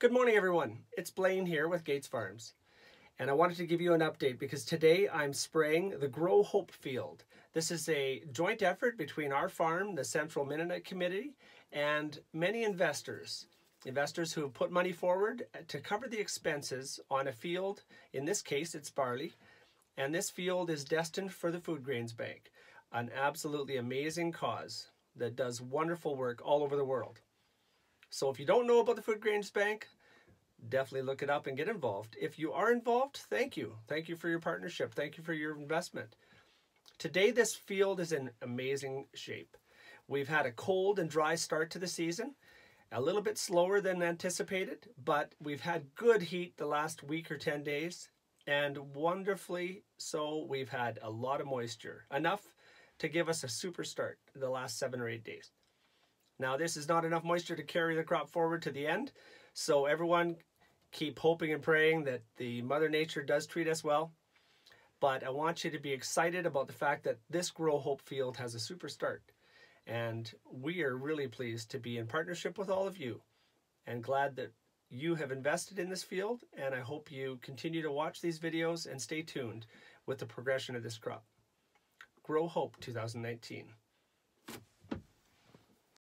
Good morning, everyone. It's Blaine here with Gates Farms. And I wanted to give you an update because today I'm spraying the Grow Hope field. This is a joint effort between our farm, the Central Mennonite Committee, and many investors. Investors who have put money forward to cover the expenses on a field. In this case, it's barley. And this field is destined for the Food Grains Bank, an absolutely amazing cause that does wonderful work all over the world. So if you don't know about the Food Grains Bank, definitely look it up and get involved. If you are involved, thank you. Thank you for your partnership. Thank you for your investment. Today, this field is in amazing shape. We've had a cold and dry start to the season, a little bit slower than anticipated, but we've had good heat the last week or 10 days, and wonderfully so, we've had a lot of moisture, enough to give us a super start the last seven or eight days. Now this is not enough moisture to carry the crop forward to the end. So everyone keep hoping and praying that the Mother Nature does treat us well. But I want you to be excited about the fact that this Grow Hope field has a super start. And we are really pleased to be in partnership with all of you and glad that you have invested in this field. And I hope you continue to watch these videos and stay tuned with the progression of this crop. Grow Hope 2019.